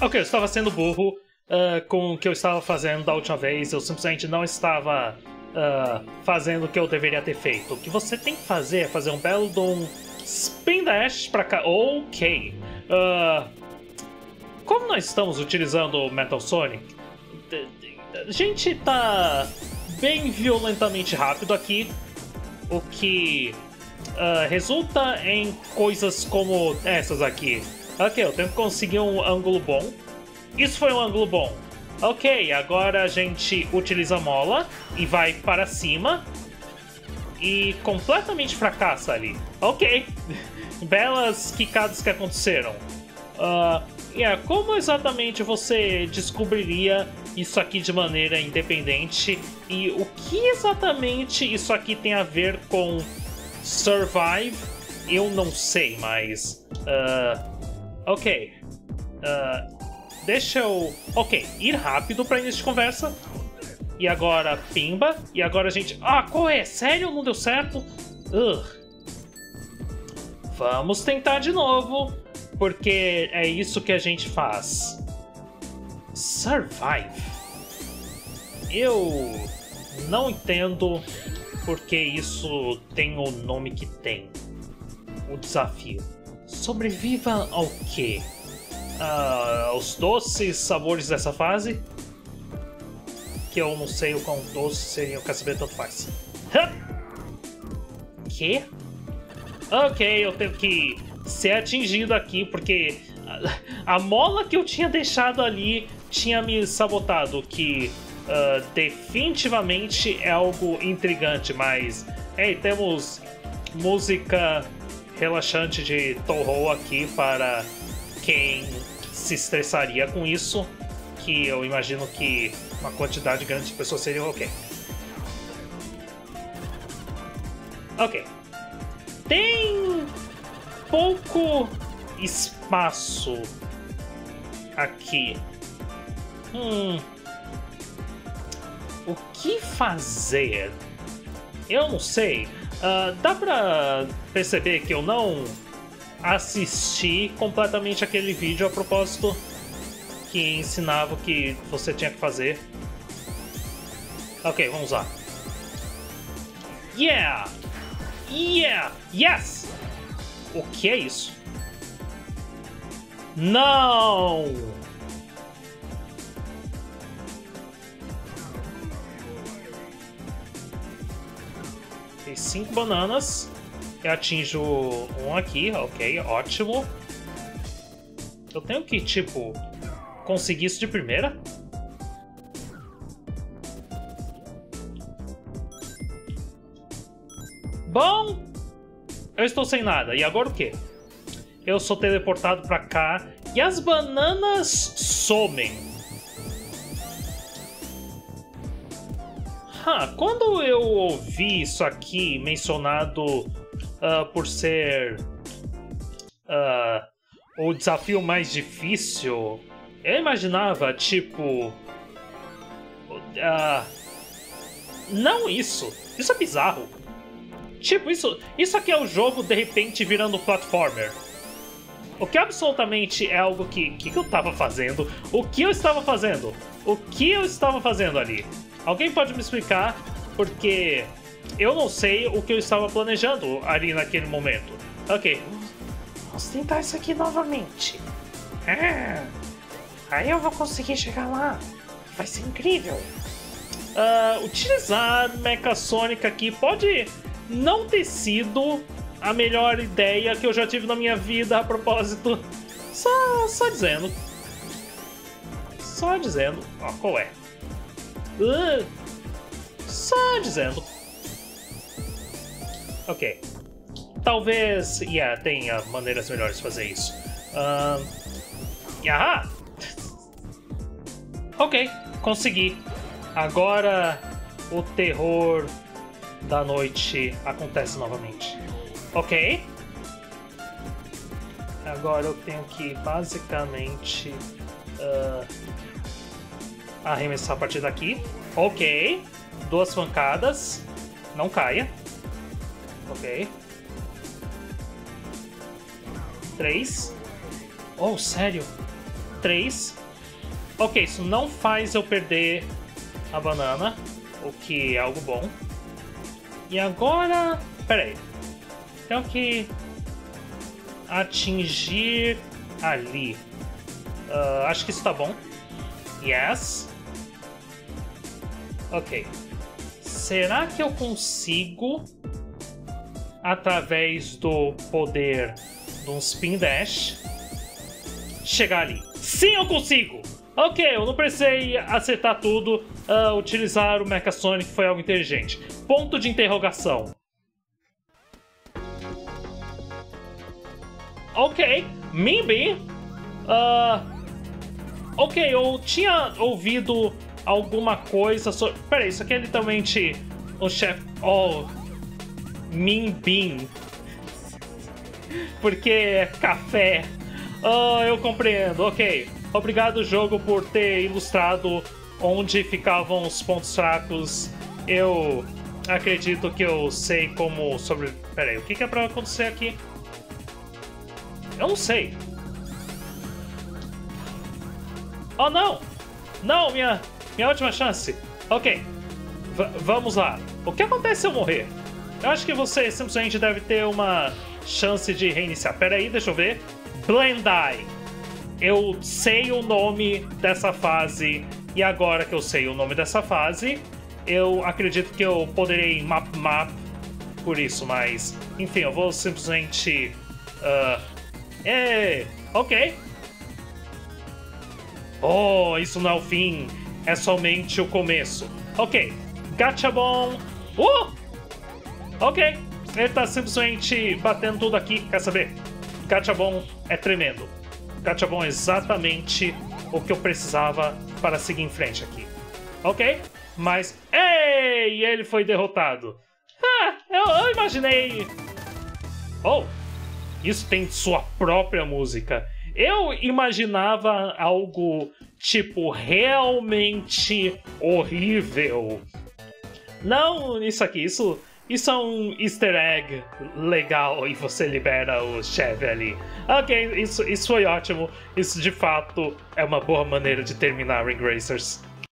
Ok, eu estava sendo burro uh, com o que eu estava fazendo da última vez. Eu simplesmente não estava uh, fazendo o que eu deveria ter feito. O que você tem que fazer é fazer um belo de um spin dash pra cá. Ok. Uh, como nós estamos utilizando o Metal Sonic, a gente tá bem violentamente rápido aqui, o que uh, resulta em coisas como essas aqui. Ok, eu tenho que conseguir um ângulo bom. Isso foi um ângulo bom. Ok, agora a gente utiliza a mola e vai para cima. E completamente fracassa ali. Ok. Belas quicadas que aconteceram. Uh, yeah, como exatamente você descobriria isso aqui de maneira independente? E o que exatamente isso aqui tem a ver com Survive? Eu não sei, mas. Uh, Ok. Uh, deixa eu. Ok, ir rápido para início de conversa. E agora pimba. E agora a gente. Ah, qual é? Sério? Não deu certo? Ugh. Vamos tentar de novo. Porque é isso que a gente faz. Survive. Eu não entendo porque isso tem o nome que tem. O desafio. Sobreviva ao quê? Uh, aos doces sabores dessa fase? Que eu não sei o quão doce seria, quer saber, tanto faz. Que? Ok, eu tenho que ser atingido aqui, porque a, a mola que eu tinha deixado ali tinha me sabotado, que uh, definitivamente é algo intrigante, mas... Ei, temos música relaxante de Toho aqui para quem se estressaria com isso, que eu imagino que uma quantidade grande de pessoas seria ok. Ok. Tem pouco espaço aqui. Hum. O que fazer? Eu não sei. Uh, dá pra perceber que eu não assisti completamente aquele vídeo a propósito que ensinava o que você tinha que fazer. Ok, vamos lá. Yeah! Yeah! Yes! O que é isso? Não! Cinco bananas. Eu atinjo um aqui, ok, ótimo. Eu tenho que, tipo, conseguir isso de primeira? Bom, eu estou sem nada. E agora o quê? Eu sou teleportado pra cá e as bananas somem. Ah, quando eu ouvi isso aqui mencionado uh, por ser uh, o desafio mais difícil, eu imaginava, tipo. Uh, não isso. Isso é bizarro. Tipo, isso, isso aqui é o jogo de repente virando platformer. O que absolutamente é algo que, que, que eu estava fazendo? O que eu estava fazendo? O que eu estava fazendo ali? Alguém pode me explicar? Porque eu não sei o que eu estava planejando ali naquele momento. Ok. Vamos tentar isso aqui novamente. Ah, aí eu vou conseguir chegar lá. Vai ser incrível. Uh, utilizar Mecha Sonic aqui pode não ter sido a melhor ideia que eu já tive na minha vida a propósito. Só, só dizendo. Só dizendo. Ó, qual é? Uh, só dizendo. Ok. Talvez, yeah, tenha maneiras melhores de fazer isso. Uh, ah! ok, consegui. Agora o terror da noite acontece novamente. Ok. Agora eu tenho que basicamente uh, arremessar a partir daqui. Ok. Duas pancadas. Não caia. Ok. Três. Oh, sério? 3. Ok, isso não faz eu perder a banana, o que é algo bom. E agora... Pera aí. Tenho que atingir ali. Uh, acho que isso tá bom. Yes. Ok. Será que eu consigo, através do poder de um Spin Dash, chegar ali? Sim, eu consigo! Ok, eu não precisei acertar tudo. Uh, utilizar o Mecha Sonic foi algo inteligente. Ponto de interrogação. Ok, maybe. Uh, ok, eu tinha ouvido alguma coisa sobre. Peraí, isso aqui é literalmente o chefe. Oh. Min. Porque é café. Oh, eu compreendo, ok. Obrigado, jogo, por ter ilustrado onde ficavam os pontos fracos. Eu acredito que eu sei como sobre. Peraí, o que, que é pra acontecer aqui? Eu não sei. Oh, não! Não, minha, minha última chance. Ok, v vamos lá. O que acontece se eu morrer? Eu acho que você simplesmente deve ter uma chance de reiniciar. Pera aí, deixa eu ver. Blendai. Eu sei o nome dessa fase e agora que eu sei o nome dessa fase, eu acredito que eu poderei map map por isso, mas enfim, eu vou simplesmente. Uh, é, ok. Oh, isso não é o fim, é somente o começo. Ok, Gachabon. Uh! Ok, ele tá simplesmente batendo tudo aqui, quer saber? Gachabon é tremendo. Gachabon é exatamente o que eu precisava para seguir em frente aqui. Ok? Mas. Ei! Ele foi derrotado. Ah, eu, eu imaginei. Oh! Isso tem sua própria música. Eu imaginava algo tipo realmente horrível. Não isso aqui, isso isso é um easter egg legal e você libera o chefe ali. Ok, isso, isso foi ótimo. Isso de fato é uma boa maneira de terminar Ring Racers.